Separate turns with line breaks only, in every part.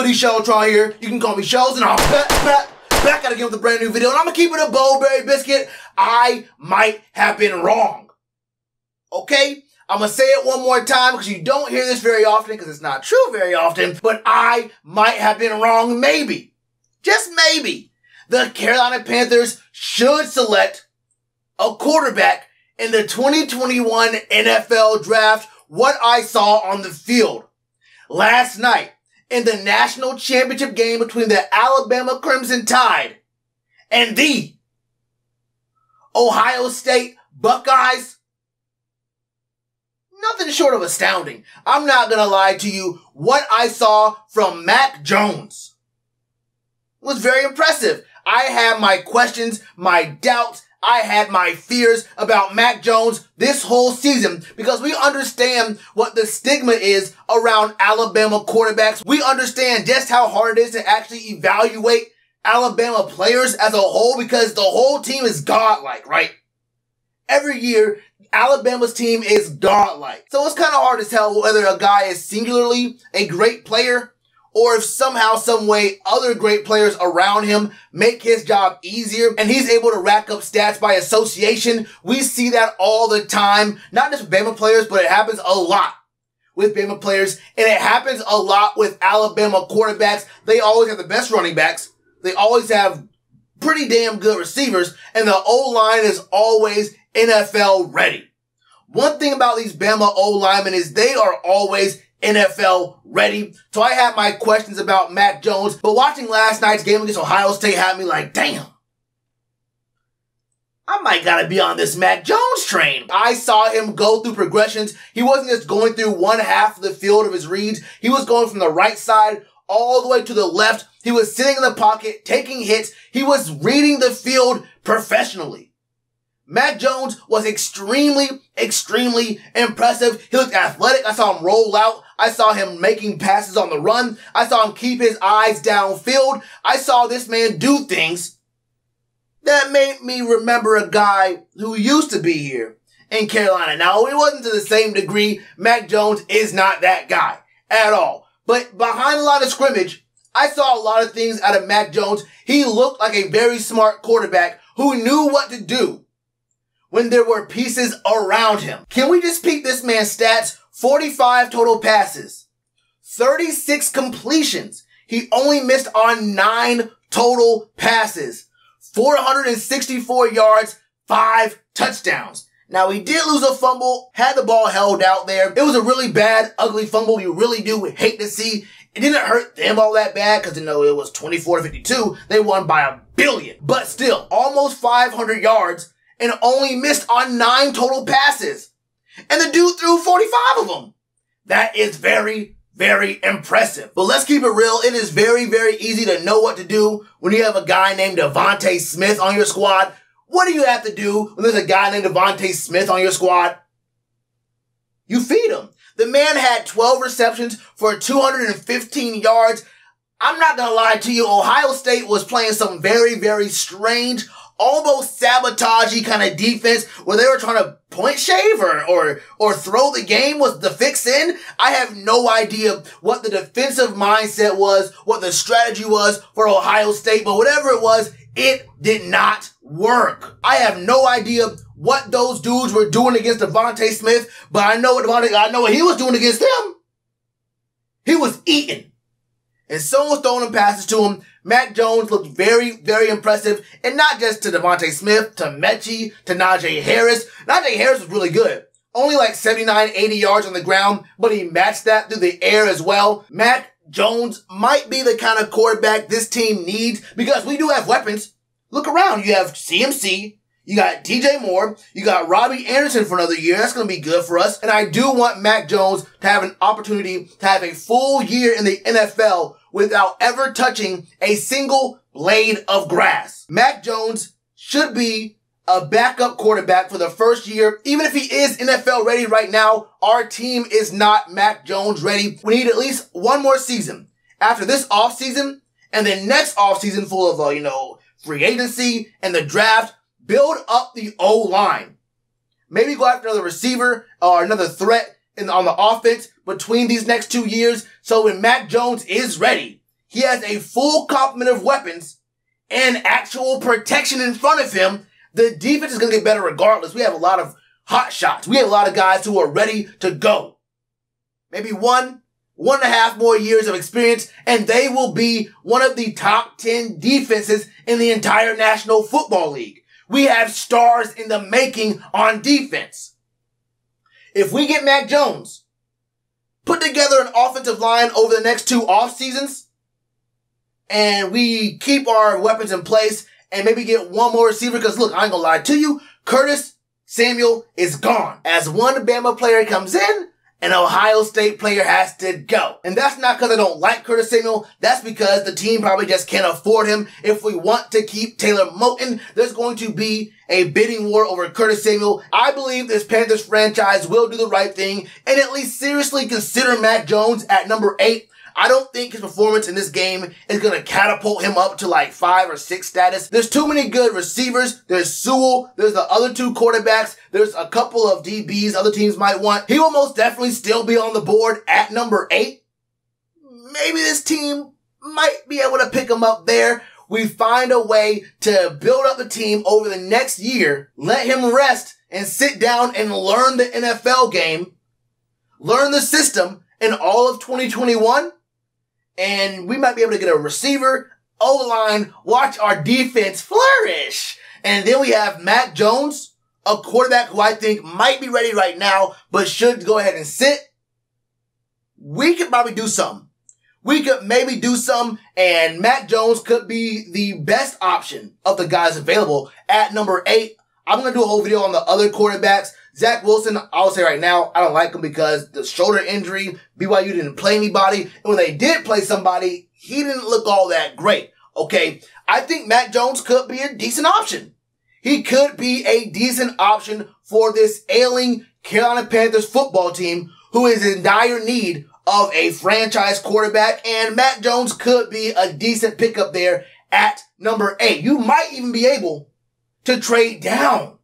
Goody Shellitron here. You can call me Shells, and I'm back, back, back at again with a brand new video. And I'm gonna keep it a Bowberry biscuit. I might have been wrong. Okay? I'm gonna say it one more time because you don't hear this very often because it's not true very often, but I might have been wrong maybe. Just maybe. The Carolina Panthers should select a quarterback in the 2021 NFL draft what I saw on the field last night in the national championship game between the Alabama Crimson Tide and the Ohio State Buckeyes. Nothing short of astounding. I'm not gonna lie to you. What I saw from Mac Jones was very impressive. I have my questions, my doubts, I had my fears about Mac Jones this whole season because we understand what the stigma is around Alabama quarterbacks. We understand just how hard it is to actually evaluate Alabama players as a whole because the whole team is godlike, right? Every year, Alabama's team is godlike. So it's kind of hard to tell whether a guy is singularly a great player or if somehow, some way, other great players around him make his job easier and he's able to rack up stats by association. We see that all the time, not just Bama players, but it happens a lot with Bama players and it happens a lot with Alabama quarterbacks. They always have the best running backs. They always have pretty damn good receivers and the O line is always NFL ready. One thing about these Bama O linemen is they are always NFL ready. So I had my questions about Mac Jones, but watching last night's game against Ohio State had me like, damn. I might gotta be on this Mac Jones train. I saw him go through progressions. He wasn't just going through one half of the field of his reads. He was going from the right side all the way to the left. He was sitting in the pocket, taking hits. He was reading the field professionally. Mac Jones was extremely, extremely impressive. He looked athletic. I saw him roll out. I saw him making passes on the run. I saw him keep his eyes downfield. I saw this man do things that made me remember a guy who used to be here in Carolina. Now, it wasn't to the same degree. Mac Jones is not that guy at all. But behind the line of scrimmage, I saw a lot of things out of Mac Jones. He looked like a very smart quarterback who knew what to do when there were pieces around him. Can we just peek this man's stats? 45 total passes, 36 completions. He only missed on nine total passes, 464 yards, five touchdowns. Now he did lose a fumble, had the ball held out there. It was a really bad, ugly fumble. You really do hate to see. It didn't hurt them all that bad because you know it was 24 to 52. They won by a billion, but still almost 500 yards and only missed on nine total passes. And the dude threw 45 of them. That is very, very impressive. But let's keep it real. It is very, very easy to know what to do when you have a guy named DeVonta Smith on your squad. What do you have to do when there's a guy named DeVonta Smith on your squad? You feed him. The man had 12 receptions for 215 yards. I'm not gonna lie to you. Ohio State was playing some very, very strange almost sabotagey kind of defense where they were trying to point shave or, or, or throw the game was the fix in. I have no idea what the defensive mindset was, what the strategy was for Ohio State, but whatever it was, it did not work. I have no idea what those dudes were doing against DeVonta Smith, but I know what DeVonta, I know what he was doing against them. He was eating. And someone was throwing passes to him Mac Jones looked very, very impressive. And not just to DeVonta Smith, to Metchie, to Najee Harris. Najee Harris was really good. Only like 79, 80 yards on the ground, but he matched that through the air as well. Mac Jones might be the kind of quarterback this team needs because we do have weapons. Look around. You have CMC. You got DJ Moore. You got Robbie Anderson for another year. That's going to be good for us. And I do want Mac Jones to have an opportunity to have a full year in the NFL without ever touching a single blade of grass. Mac Jones should be a backup quarterback for the first year. Even if he is NFL ready right now, our team is not Mac Jones ready. We need at least one more season. After this offseason and then next offseason full of, uh, you know, free agency and the draft, build up the O line. Maybe go after another receiver or another threat in, on the offense between these next two years. So when Mac Jones is ready, he has a full complement of weapons and actual protection in front of him, the defense is going to get better regardless. We have a lot of hot shots. We have a lot of guys who are ready to go. Maybe one, one and a half more years of experience, and they will be one of the top 10 defenses in the entire National Football League. We have stars in the making on defense. If we get Mac Jones, put together an offensive line over the next two off seasons, and we keep our weapons in place and maybe get one more receiver. Because look, I ain't gonna lie to you, Curtis Samuel is gone. As one Bama player comes in, an Ohio State player has to go. And that's not because I don't like Curtis Samuel. That's because the team probably just can't afford him. If we want to keep Taylor Moton, there's going to be a bidding war over Curtis Samuel. I believe this Panthers franchise will do the right thing and at least seriously consider Mac Jones at number eight I don't think his performance in this game is going to catapult him up to like five or six status. There's too many good receivers. There's Sewell. There's the other two quarterbacks. There's a couple of DBs other teams might want. He will most definitely still be on the board at number eight. Maybe this team might be able to pick him up there. We find a way to build up the team over the next year, let him rest and sit down and learn the NFL game, learn the system, in all of 2021 and we might be able to get a receiver, O line, watch our defense flourish. And then we have Mac Jones, a quarterback who I think might be ready right now, but should go ahead and sit. We could probably do something. We could maybe do some, and Mac Jones could be the best option of the guys available at number eight. I'm to do a whole video on the other quarterbacks Zach Wilson, I'll say right now, I don't like him because the shoulder injury, BYU didn't play anybody. And when they did play somebody, he didn't look all that great. Okay. I think Mac Jones could be a decent option. He could be a decent option for this ailing Carolina Panthers football team who is in dire need of a franchise quarterback. And Mac Jones could be a decent pickup there at number eight. You might even be able to trade down.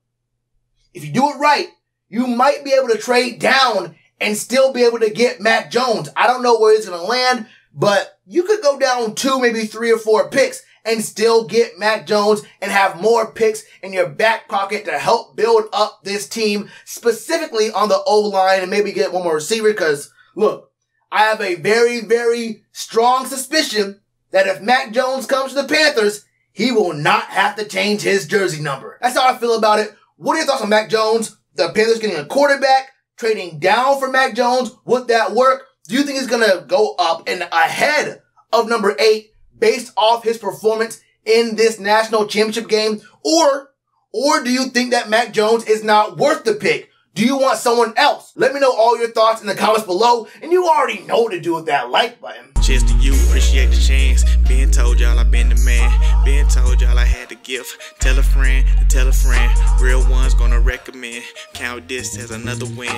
If you do it right, you might be able to trade down and still be able to get Mac Jones. I don't know where he's going to land, but you could go down two, maybe three or four picks and still get Mac Jones and have more picks in your back pocket to help build up this team, specifically on the O line and maybe get one more receiver. Cause look, I have a very, very strong suspicion that if Mac Jones comes to the Panthers, he will not have to change his jersey number. That's how I feel about it. What are your thoughts on Mac Jones? the Panthers getting a quarterback, trading down for Mac Jones. Would that work? Do you think he's going to go up and ahead of number eight based off his performance in this national championship game? Or, or do you think that Mac Jones is not worth the pick? Do you want someone else? Let me know all your thoughts in the comments below. And you already know to do with that like button.
Cheers to you, appreciate the chance. Being told y'all I been the man. Being told y'all I had the gift. Tell a friend, tell a friend. Real ones gonna recommend. Count this as another win.